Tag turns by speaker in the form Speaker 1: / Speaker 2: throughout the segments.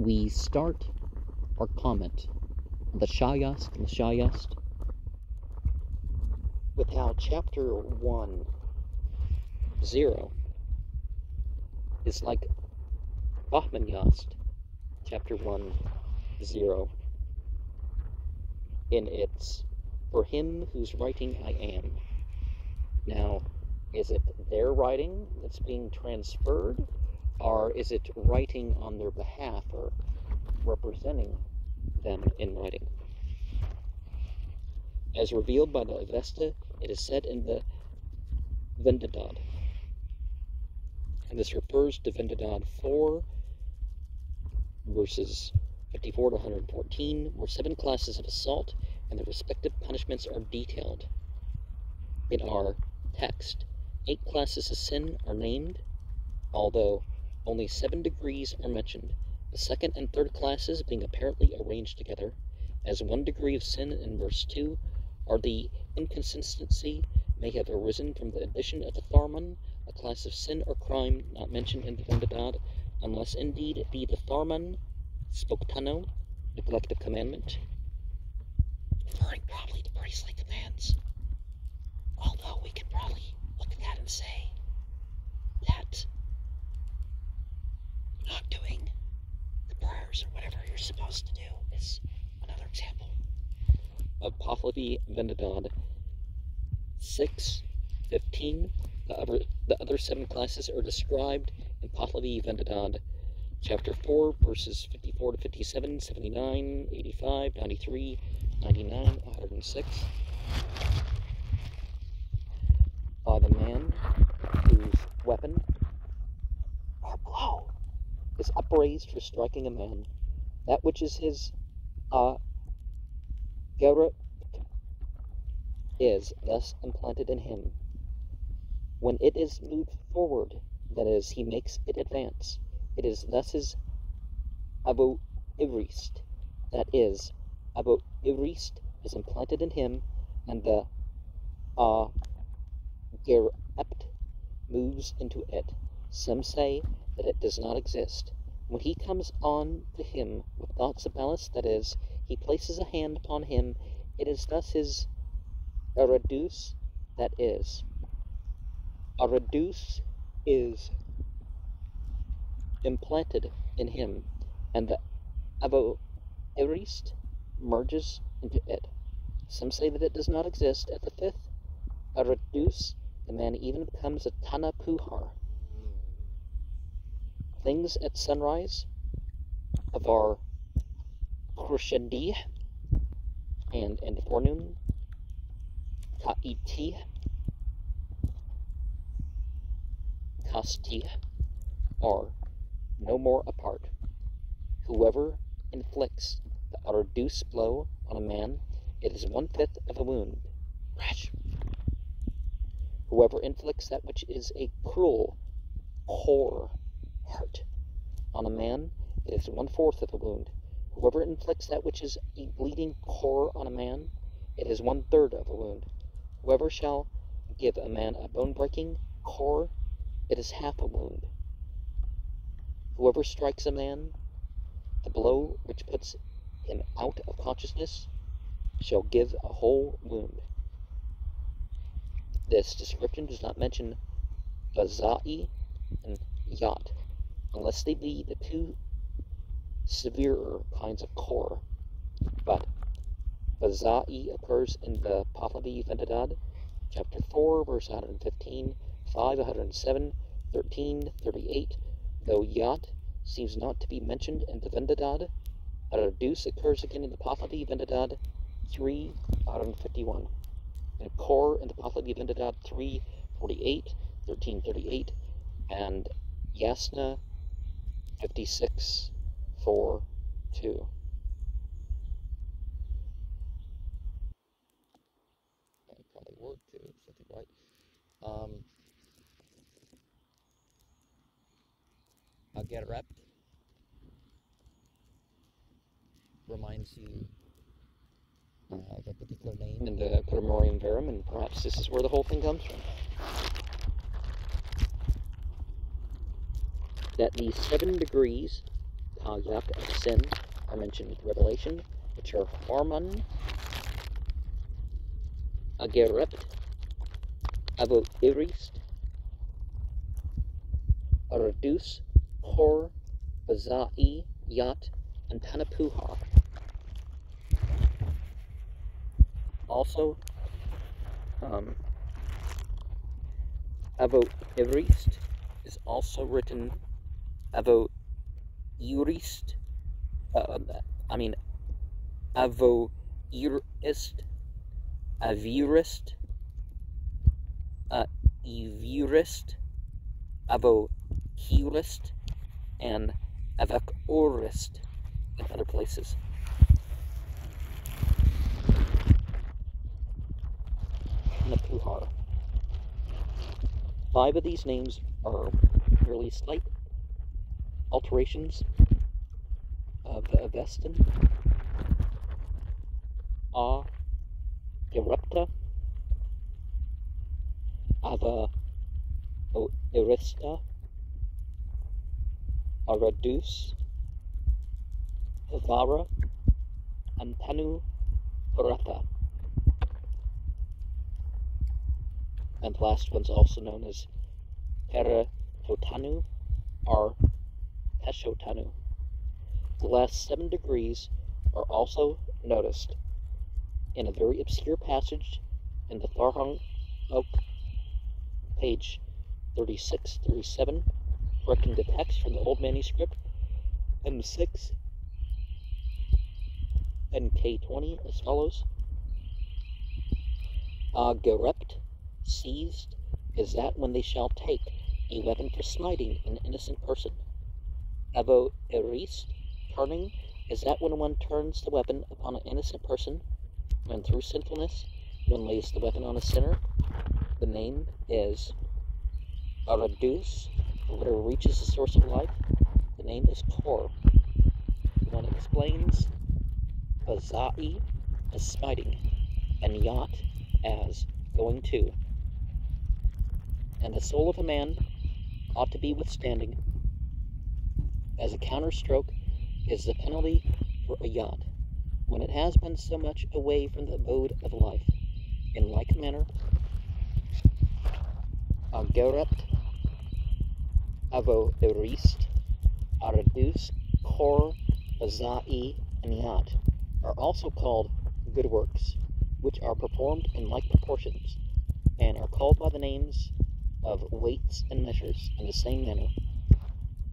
Speaker 1: we start our comment the Shayast the Shayast with how chapter 1 0 is like Bahmanyast, chapter 1 0 in its For him whose writing I am. Now, is it their writing that's being transferred, or is it writing on their behalf or representing them in writing? As revealed by the Avesta, it is said in the Vendidad. And this refers to Vendidad 4, verses 54 to 114, where seven classes of assault and their respective punishments are detailed. In our text, eight classes of sin are named, although only seven degrees are mentioned, the second and third classes being apparently arranged together, as one degree of sin in verse 2, or the inconsistency may have arisen from the addition of the Farman, a class of sin or crime not mentioned in the Vendidad, unless indeed it be the Tharman, Spoktano, neglect of commandment, referring probably to priestly commands. Although we can probably look at that and say that not doing the prayers or whatever you're supposed to do is another example of Pahlavi Vendidad 6, 15. The other, the other seven classes are described in Pahlavi Vendidad chapter 4, verses 54 to 57, 79, 85, 93, 99, 106. By the man whose weapon is upraised for striking a man, that which is his uh, Gerut is thus implanted in him. When it is moved forward, that is, he makes it advance, it is thus his Abu Ivrist, that is, Abu Ivrist is implanted in him, and the uh, Gerept moves into it. Some say that it does not exist. When he comes on to him with thoughts of malice, that is, he places a hand upon him, it is thus his Aradus that is. Aradus is implanted in him, and the Abu Erist merges into it. Some say that it does not exist. At the fifth Aradus, the man even becomes a Tana Puhar. Things at sunrise of our Krushandi and in the forenoon Ka'iti Kasti are no more apart. Whoever inflicts the Ardus blow on a man, it is one fifth of a wound. Rash. Whoever inflicts that which is a cruel, core on a man, it is one fourth of a wound. Whoever inflicts that which is a bleeding core on a man, it is one third of a wound. Whoever shall give a man a bone breaking core, it is half a wound. Whoever strikes a man, the blow which puts him out of consciousness shall give a whole wound. This description does not mention Bazai and Yat, unless they be the two severer kinds of core. But Bazai occurs in the Pahlavi Vendidad, chapter 4, verse 115, 5, 107, 13, 38, Though Yat seems not to be mentioned in the Vendidad, Ardus occurs again in the Pahlavi Vendidad 3 out of 51, and Kor in the Pahlavi Vendidad 3 48, 13 38, and Yasna 56 4 2. Probably word two, something right. Um, I'll get it rep. Reminds you of a particular name in the Grimorium Verum, and perhaps this is where the whole thing comes from. That the seven degrees Tayak and Sin are mentioned in Revelation, which are Harman, Agerept, Avo Irist, Aradus, Hor, Bazai, Yat, and Tanapuha. Also, um, Avo is also written Avo Urist. Uh, I mean, Avo Urist, Avirist, uh, Evirist, Avo Helist, and Avacorist in other places. Five of these names are fairly slight alterations of uh, Avestan, A, Erupta, Ava Erista, Aradus, Avara, and Tanu Parata. And the last one's also known as Peratotanu or Peshotanu. The last seven degrees are also noticed in a very obscure passage in the Farhang Oak, page 36 37, correcting the text from the old manuscript, M6 and K20 as follows. Uh, gerept, seized, is that when they shall take a weapon for smiting an innocent person. Avo erist, turning, is that when one turns the weapon upon an innocent person, when through sinfulness one lays the weapon on a sinner? The name is Aradus, whatever reaches the source of life. The name is Tor. One explains Bazai as smiting, and Yat as going to. And the soul of a man ought to be withstanding as a counterstroke is the penalty for a yacht when it has been so much away from the abode of life. In like manner, Ageret, Avo Erist, Aradus, Kor, Azai, and Yat are also called good works, which are performed in like proportions, and are called by the names of weights and measures in the same manner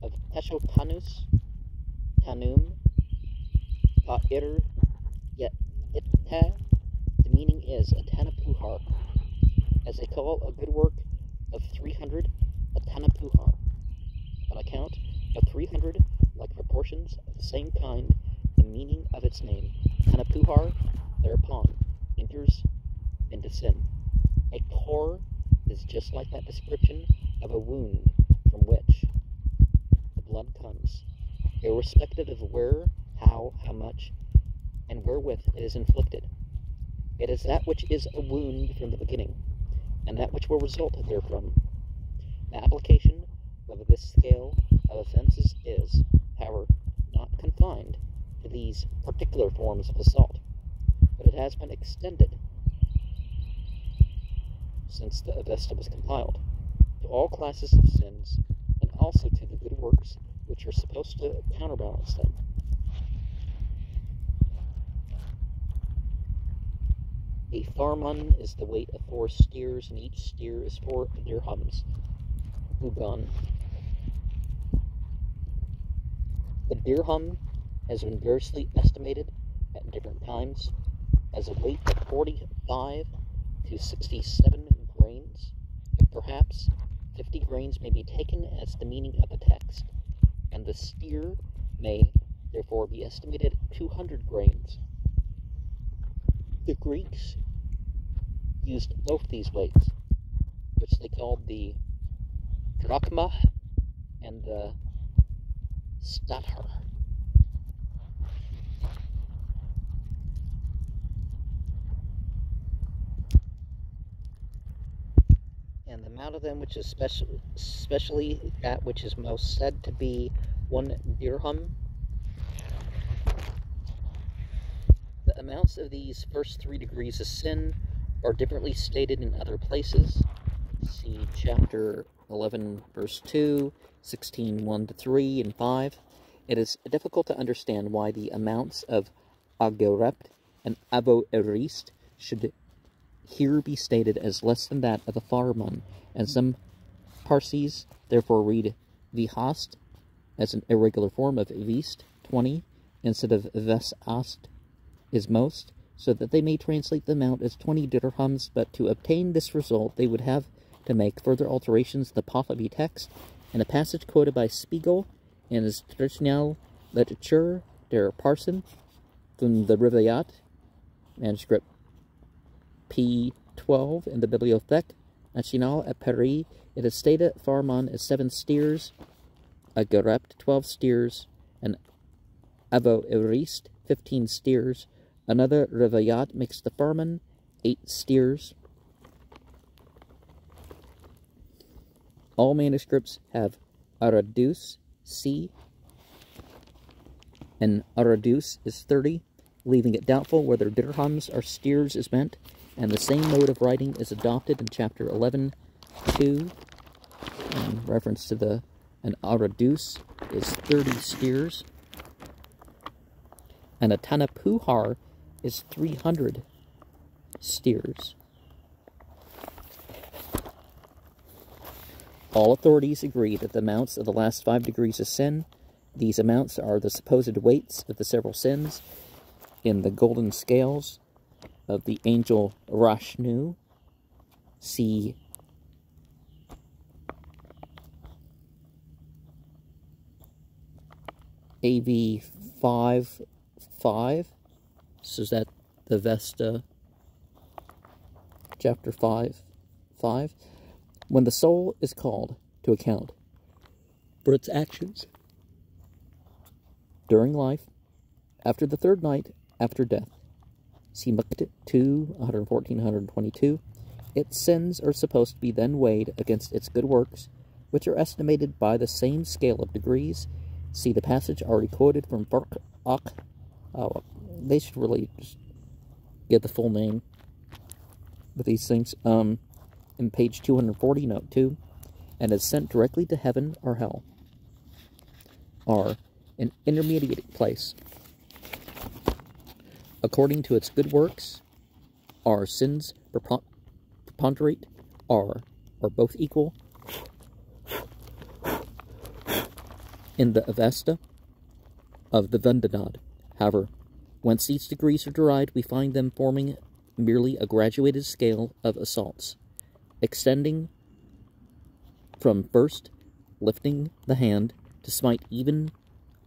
Speaker 1: of Peshotanus, Tanum, Pa'ir, yet Itta, the meaning is a Tanapuhar, as they call a good work of 300 a Tanapuhar, on account of 300 like proportions of the same kind, the meaning of its name. Tanapuhar, thereupon, enters into sin. A core is just like that description of a wound from which blood comes, irrespective of where, how, how much, and wherewith it is inflicted. It is that which is a wound from the beginning, and that which will result therefrom. The application of this scale of offenses is, however, not confined to these particular forms of assault, but it has been extended since the Avesta was compiled, to all classes of sins, and also to the good works which are supposed to counterbalance them. A farman is the weight of four steers, and each steer is four dirhams. Ugan. The dirham has been variously estimated at different times as a weight of 45 to 67 grains. Perhaps 50 grains may be taken as the meaning of the text, and the steer may therefore be estimated at 200 grains. The Greeks used both these weights, which they called the drachma and the statar. of them, which is special, especially that which is most said to be one dirham. The amounts of these first three degrees of sin are differently stated in other places. See chapter 11, verse 2, 16, 1 to 3, and 5. It is difficult to understand why the amounts of agorept and avoerist should here be stated as less than that of the Farman, and some Parsis therefore read Vihast as an irregular form of Vist 20 instead of Vesast is most, so that they may translate the amount as 20 dirhams, but to obtain this result they would have to make further alterations in the Pahlavi text, and a passage quoted by Spiegel in his traditional literature der Parsen from the Rivayat, manuscript P12 in the Bibliothèque Nationale at Paris. It is stated Farman is seven steers, a Gerept 12 steers, and Avo Erist 15 steers. Another Rivayat makes the Farman 8 steers. All manuscripts have Aradus C, and Aradus is 30, leaving it doubtful whether dirhams or steers is meant, and the same mode of writing is adopted in chapter 11, 2, in reference to the, an Aradus is 30 steers, and a Tanapuhar is 300 steers. All authorities agree that the amounts of the last five degrees of sin, these amounts are the supposed weights of the several sins in the golden scales of the angel Rashnu. See AV 5 5. So is that the Vesta chapter 5 5? When the soul is called to account for its actions during life, after the third night, after death, see Mukt 2, 114, 122, its sins are supposed to be then weighed against its good works, which are estimated by the same scale of degrees. See the passage already quoted from Farq Ak. Oh, they should really just get the full name with these things. Um, in page 240, note 2, and is sent directly to heaven or hell, are an intermediate place. According to its good works, our sins preponderate, are, are both equal. In the Avesta of the Vendanad, however, whence these degrees are derived, we find them forming merely a graduated scale of assaults extending from first lifting the hand to smite even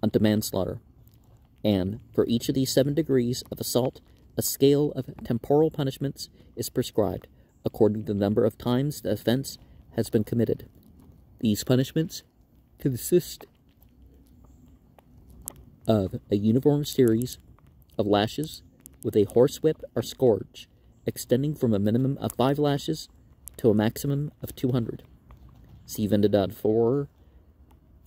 Speaker 1: unto manslaughter. And for each of these seven degrees of assault, a scale of temporal punishments is prescribed according to the number of times the offense has been committed. These punishments consist of a uniform series of lashes with a horsewhip or scourge, extending from a minimum of five lashes to a maximum of 200. See Vendadad 4,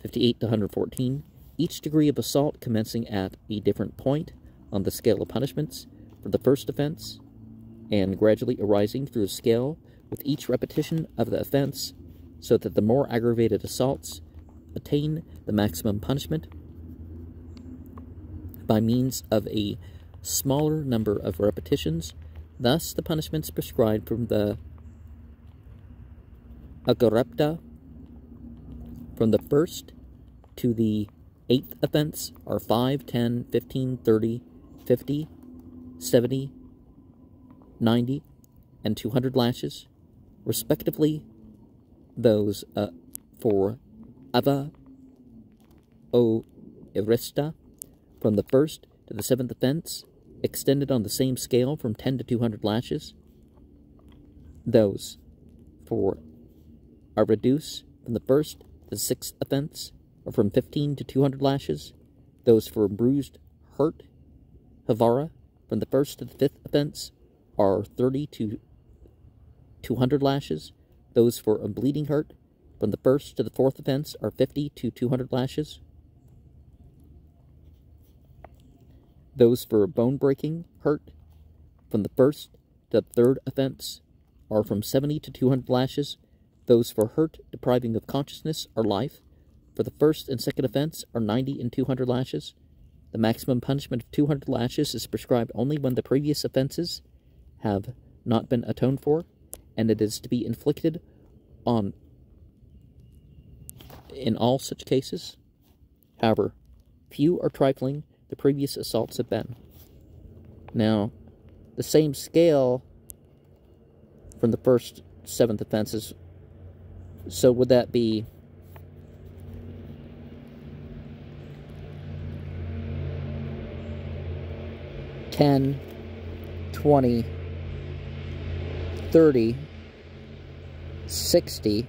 Speaker 1: 58 to 114. Each degree of assault commencing at a different point on the scale of punishments for the first offense, and gradually arising through a scale with each repetition of the offense, so that the more aggravated assaults attain the maximum punishment by means of a smaller number of repetitions. Thus, the punishments prescribed from the Agarepta from the first to the eighth offense are 5, 10, 15, 30, 50, 70, 90, and 200 lashes, respectively, those uh, for Ava O Irista from the first to the seventh offense, extended on the same scale from 10 to 200 lashes, those for are reduced from the first to the sixth offense, or from 15 to 200 lashes. Those for bruised, hurt, havara, from the first to the fifth offense, are 30 to 200 lashes. Those for a bleeding hurt, from the first to the fourth offense, are 50 to 200 lashes. Those for bone breaking, hurt, from the first to the third offense are from 70 to 200 lashes. Those for hurt, depriving of consciousness, are life. For the first and second offense are 90 and 200 lashes. The maximum punishment of 200 lashes is prescribed only when the previous offenses have not been atoned for, and it is to be inflicted on in all such cases. However, few or trifling the previous assaults have been. Now, the same scale from the first seventh offenses. So would that be ten, twenty, thirty, sixty?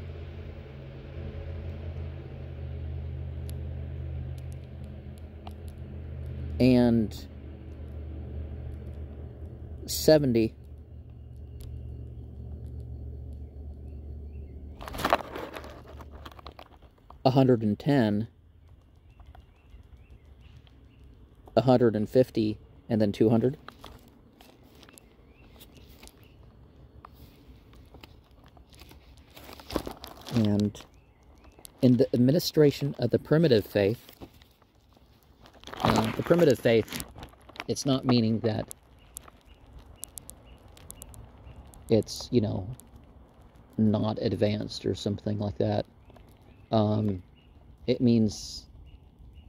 Speaker 1: and 70 110 150 and then 200 and in the administration of the primitive faith uh, the primitive faith, it's not meaning that it's, you know, not advanced or something like that. Um, it means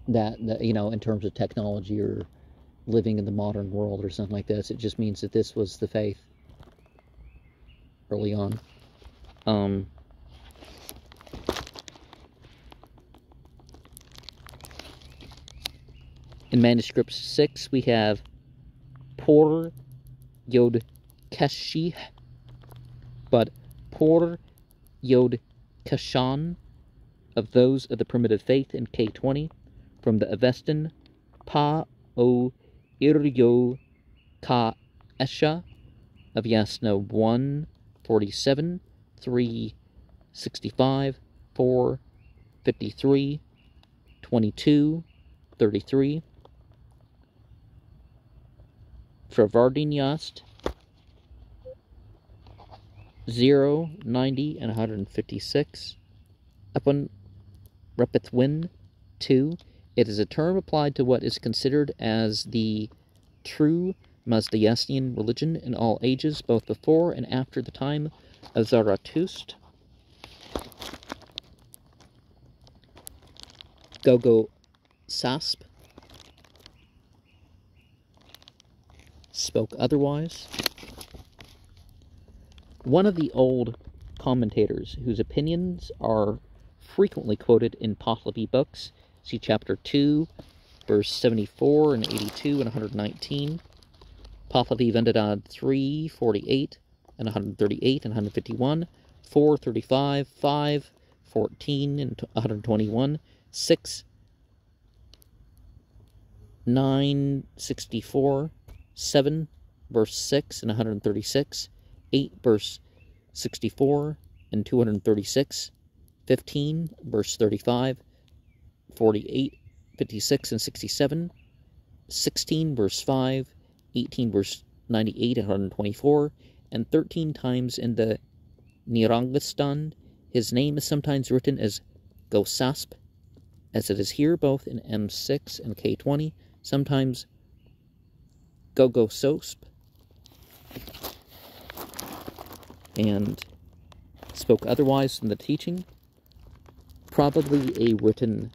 Speaker 1: that, that, you know, in terms of technology or living in the modern world or something like this, it just means that this was the faith early on. Um, In manuscript 6, we have Por Yod Keshi, but Por Yod Kashan of those of the primitive faith in K20 from the Avestan Pa O Iryo Ka Esha of Yasna 1 47 3 65 4 53 22 33 Travardinyast 0, 90, and 156. Upon Repethwin 2, it is a term applied to what is considered as the true Mazdayasnian religion in all ages, both before and after the time of Zarathustra. Gogo Sasp spoke otherwise. One of the old commentators whose opinions are frequently quoted in Pahlavi books, see chapter 2, verse 74 and 82 and 119, Pahlavi Vendadad 3, 48 and 138 and 151, 435, 5, 14 and 121, 6, 964, 7 verse 6 and 136, 8 verse 64 and 236, 15 verse 35, 48, 56 and 67, 16 verse 5, 18 verse 98 and 124, and 13 times in the Nirangastan. His name is sometimes written as Gosasp, as it is here both in M6 and K20, sometimes Go-Go Sosp and spoke otherwise in the teaching. Probably a written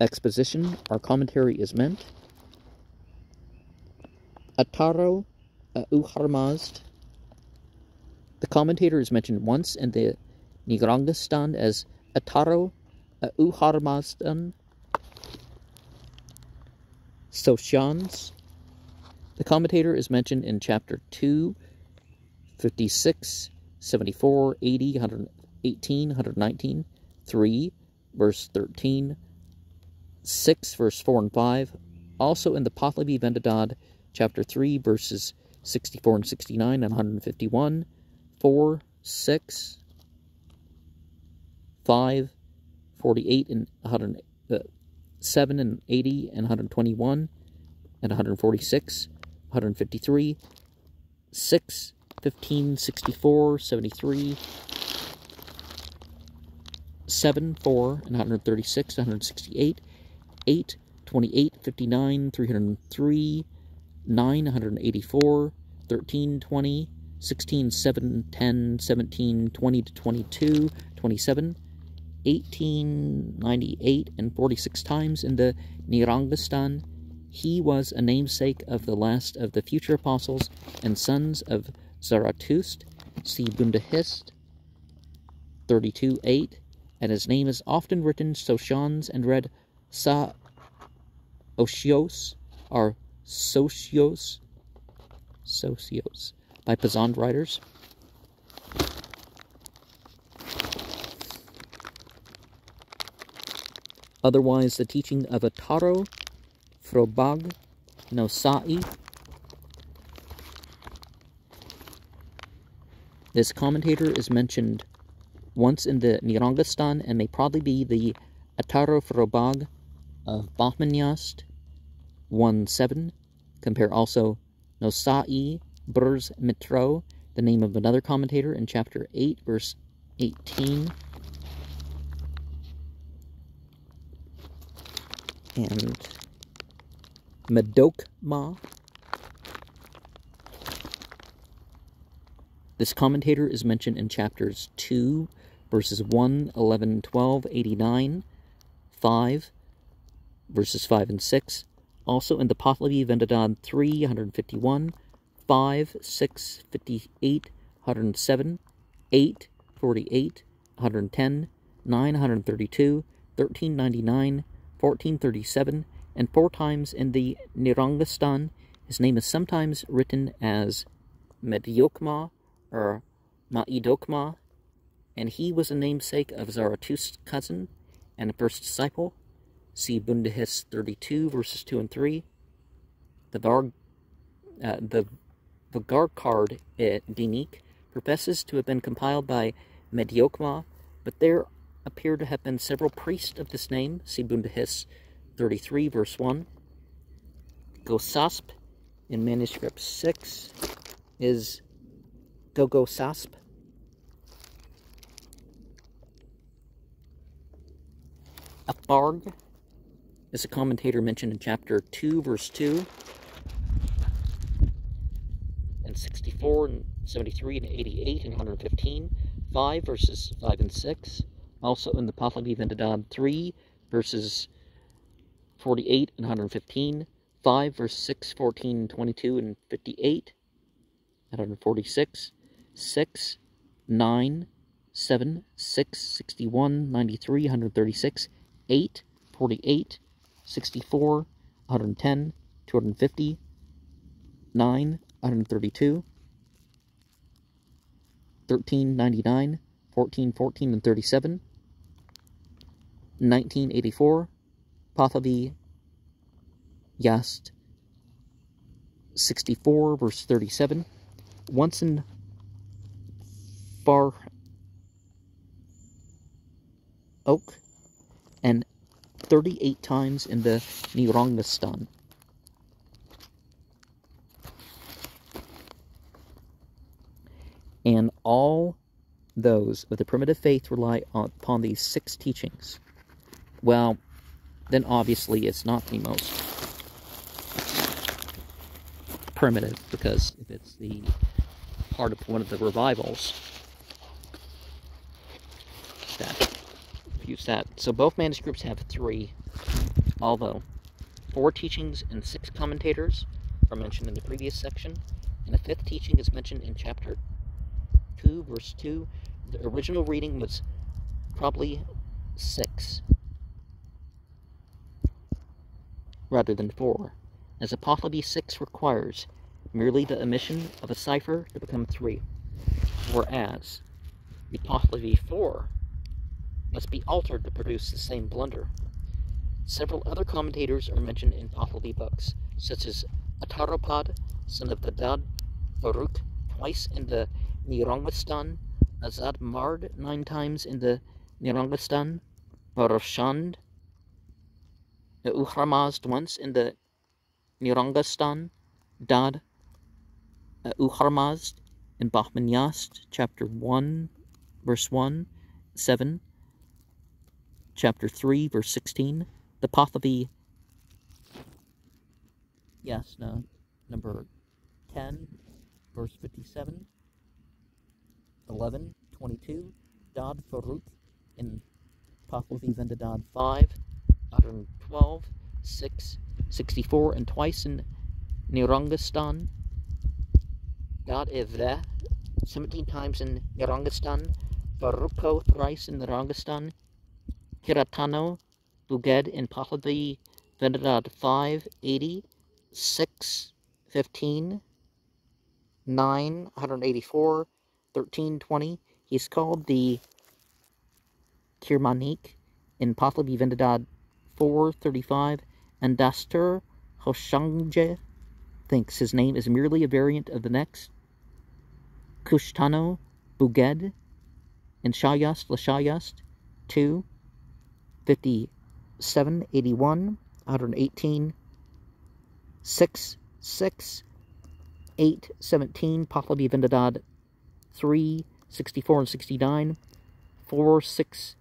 Speaker 1: exposition or commentary is meant. Ataro uh, Uharmazd. The commentator is mentioned once in the Nigrangistan as Ataro uh, Uharmazdan. Soshans the commentator is mentioned in chapter 2, 56, 74, 80, 118, 119, 3, verse 13, 6, verse 4 and 5. Also in the Pahlavi Vendadad, chapter 3, verses 64 and 69 and 151, 4, 6, 5, 48 and 107 uh, and 80 and 121, and 146, 153, 6, 15, 64, 73, 7, 4, and 136, 168, 8, 28, 59, 303, 9, 184, 13, 20, 16, 7, 10, 17, 20 to 22, 27, 18, 98, and 46 times in the Nirangastan. He was a namesake of the last of the future apostles and sons of Zarathustra. See Bundahist 32, 8, and his name is often written Soshans and read Sa Oshios or Socios Socios by Pazand writers. Otherwise, the teaching of Ataro, Frobag, Nosai. This commentator is mentioned once in the Nirangastan and may probably be the Ataro Frobag of Bachmanjast 1 7. Compare also Nosai Burz Mitro, the name of another commentator in chapter 8, verse 18. And Medokma. This commentator is mentioned in chapters 2, verses 1, 11, 12, 89, 5, verses 5 and 6, also in the Pahlavi Vendadad 3, 151, 5, 6, 58, 107, 8, 48, 110, 9, 132, 1399, 1437, and four times in the Nirangastan. His name is sometimes written as Medyokma or Maidokma, and he was a namesake of Zarathustra's cousin and a first disciple. See Bundahis 32, verses 2 and 3. The, Var, uh, the Vagarkard Dinik professes to have been compiled by Medyokma, but there appear to have been several priests of this name. See Bundahis 33, verse 1. Gosasp in manuscript 6 is Gogosasp. Afarg is a commentator mentioned in chapter 2, verse 2. and 64 and 73 and 88 and 115, 5 verses 5 and 6. Also in the Pahlavi Vendadad 3 verses 48 and 115, 5 verse 6, 14, 22 and 58, 146, 6, 9, 7, 6, 61, 93, 136, 8, 48, 64, 110, 250, 9, 132, 13, 99, 14, 14, and 37. 1984, Pathavi Yast 64, verse 37. Once in Far Oak, and 38 times in the Nirangastan. And all those of the primitive faith rely on, upon these six teachings. Well, then obviously it's not the most primitive, because if it's the part of one of the revivals, that that. So both manuscripts have three, although four teachings and six commentators are mentioned in the previous section, and a fifth teaching is mentioned in chapter 2, verse 2. The original reading was probably 6 rather than 4, as Apocryphy 6 requires merely the omission of a cipher to become 3, whereas Apocryphy 4 must be altered to produce the same blunder. Several other commentators are mentioned in Pahlavi books, such as Ataropad, son of Gadad, Varuk, twice in the Nirangastan, Azad Mard nine times in the Nirangastan, Varoshand, Uhramazd once in the Nirangastan, Dad uh, Uharmazd in Bahmanyast, chapter 1, verse 1, 7, chapter 3, verse 16, the Pahlavi Yasna, number 10, verse 57, 11, 22, Dad Farut in Pahlavi Vendadad 5, 112, 6, 64, and twice in Nirangastan, God Evre, 17 times in Nirangastan, Baruko thrice in Nirangastan, Hiratano, Buged in Pahlavi Vendadad 5, 80, 6, 15, 9, 184, 13, He's called the Kirmanik in Pahlavi Vendadad 4, 35, and Dastur Hoshangji thinks his name is merely a variant of the next. Kushtano Buged in Shayast Lashayast 2, 57, 81, 118, 6, 6, 8, 17, Pahlavi Vendadad 3, 64 and 69, 4, 6,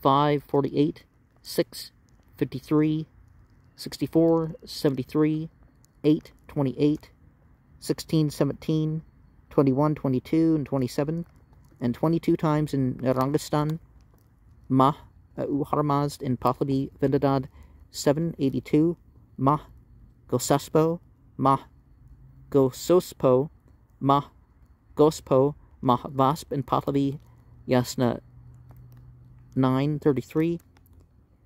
Speaker 1: 5, 48, 6, 53, 64, 73, 8, 28, 16, 17, 21, 22, and 27, and 22 times in Rangistan, Mah uh, Uharmazd in Pahlavi Vendadad 782, Mah Gosaspo, Mah Gosospo, Mah Gospo, Mah Vasp in Pahlavi Yasna 933,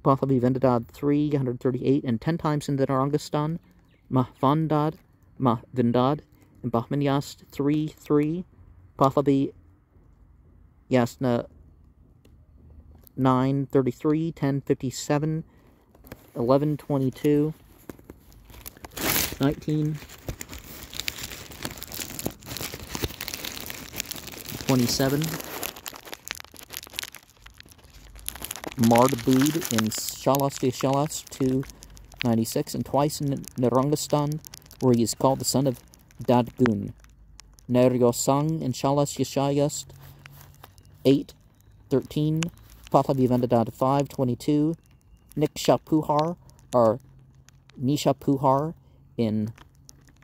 Speaker 1: Pahlavi Vendadad 338, and 10 times in the Narangistan, Mahvandad, Mahvindad, and Bahmanyast 3 3, Pahlavi Yasna 9 33, 10 57, 11 22, 19 27, Mardbud in Shalas de Shalas 296, and twice in Narangastan, where he is called the son of Dadgun. Neryosang in Shalas Yeshayast 8, 13, Pahlavi Vendadad 5, 22, Nikshapuhar, or Nishapuhar in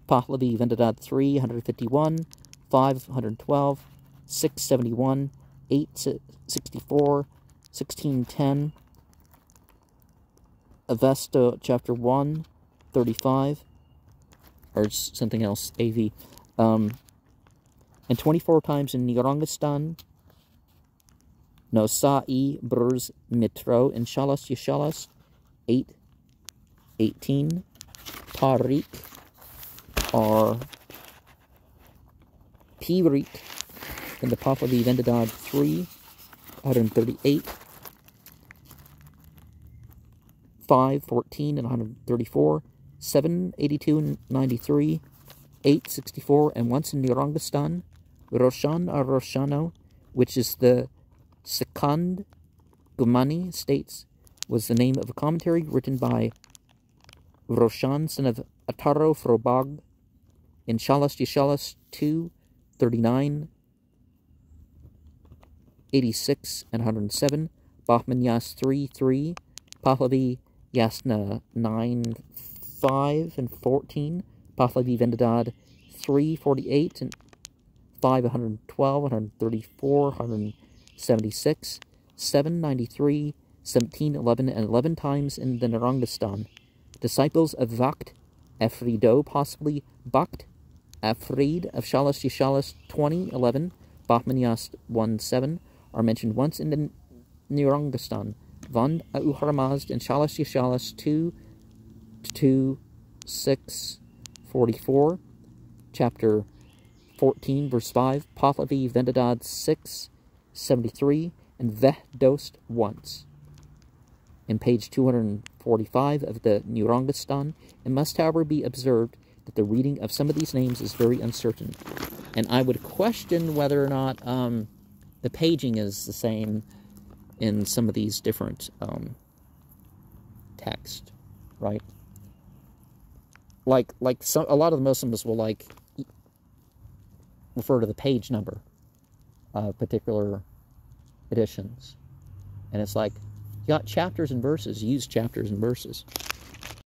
Speaker 1: Pahlavi Vendadad 3, 151, 512, 671, 864, 1610, Avesta chapter 1, 35, or something else, AV, um, and 24 times in Nirangastan, no Sa'i Brz Mitro in Shalas Yeshalas 8, 18, Tariq, or Pirik in the Pahlavi Vendadad 3, 138, 5, 14, and 134, 7, 82, and 93, 8, 64, and once in Nirangastan, Roshan or Roshano, which is the Sekand Gumani states, was the name of a commentary written by Roshan, son of Ataro Frobag, in Shalas Yeshalas 2, 39, 86, and 107, Bahman Yas 3, 3, Pahlavi Yasna 9, 5, and 14, Pahlavi Vendadad 3, 48, and 5, 112, 134, 176, 793, 17, 11, and 11 times in the Narangastan. Disciples of Vakt Afrido, possibly Bakt Afrid of Shalas Yeshalas 20, 11, Bahmanyas 1, 7, are mentioned once in the Nirangastan. Vand Uharmazd and Shalas Yeshalas 2, 2, 6, 44, chapter 14, verse 5, Pahlavi Vendadad 6, 73, and Vehdost once. In page 245 of the Nirangastan, it must, however, be observed that the reading of some of these names is very uncertain. And I would question whether or not um, the paging is the same in some of these different um, text, right?
Speaker 2: like like some a lot of the Muslims will like refer to the page number of particular editions, and it's like you got chapters and verses. Use chapters and verses.